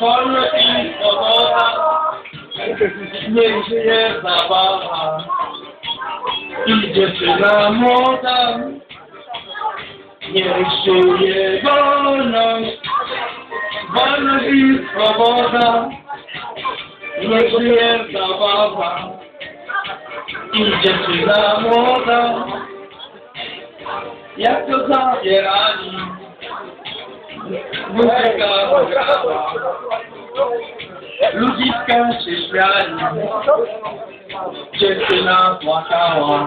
wolność i swoboda, niech żyje zabawa. I dziewczyna młoda, niech żyje wolność, wolność i swoboda, niech żyje zabawa. I dziewczyna młoda, jak to zabierali, muzyka grała, ludziskę przyśmiali, dziewczyna płakała.